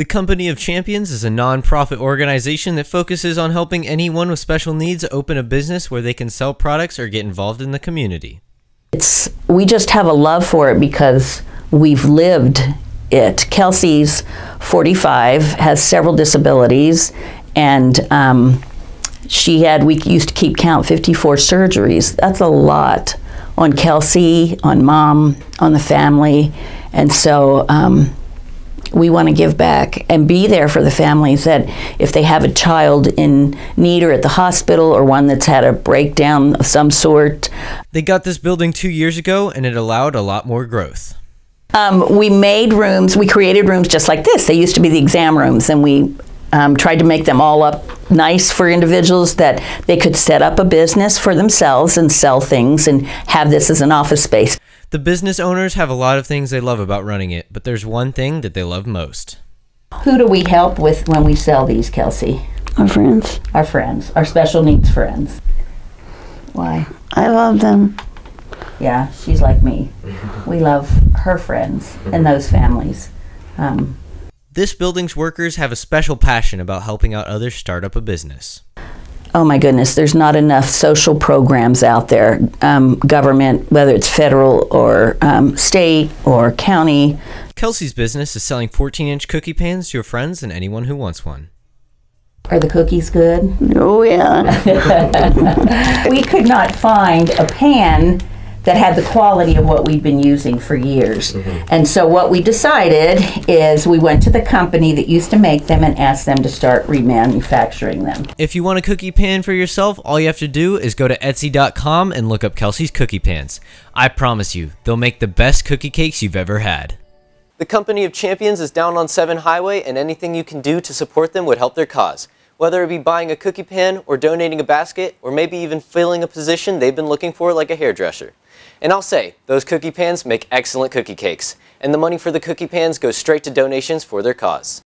The Company of Champions is a nonprofit organization that focuses on helping anyone with special needs open a business where they can sell products or get involved in the community. It's we just have a love for it because we've lived it. Kelsey's 45, has several disabilities, and um, she had we used to keep count 54 surgeries. That's a lot on Kelsey, on mom, on the family, and so. Um, we want to give back and be there for the families that if they have a child in need or at the hospital or one that's had a breakdown of some sort. They got this building two years ago and it allowed a lot more growth. Um, we made rooms, we created rooms just like this. They used to be the exam rooms, and we um, tried to make them all up nice for individuals that they could set up a business for themselves and sell things and have this as an office space. The business owners have a lot of things they love about running it, but there's one thing that they love most. Who do we help with when we sell these, Kelsey? Our friends. Our friends, our special needs friends. Why? I love them. Yeah, she's like me. We love her friends and those families. Um, This building's workers have a special passion about helping out others start up a business. Oh my goodness, there's not enough social programs out there, um, government, whether it's federal or um, state or county. Kelsey's business is selling 14 inch cookie pans to her friends and anyone who wants one. Are the cookies good? Oh, yeah. we could not find a pan that had the quality of what we'd been using for years. Mm-hmm. And so what we decided is we went to the company that used to make them and asked them to start remanufacturing them. If you want a cookie pan for yourself, all you have to do is go to Etsy.com and look up Kelsey's Cookie Pans. I promise you, they'll make the best cookie cakes you've ever had. The Company of Champions is down on 7 Highway, and anything you can do to support them would help their cause. Whether it be buying a cookie pan, or donating a basket, or maybe even filling a position they've been looking for like a hairdresser. And I'll say, those cookie pans make excellent cookie cakes, and the money for the cookie pans goes straight to donations for their cause.